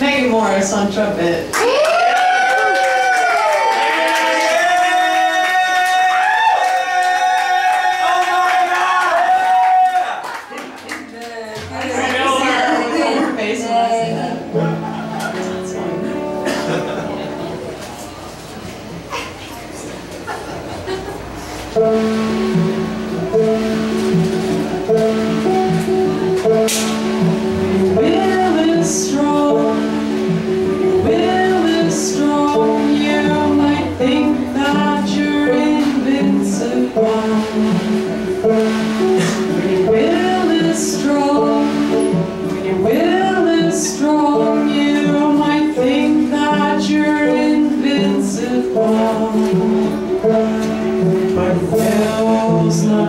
Megan Morris on trumpet. Her face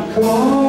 invincible.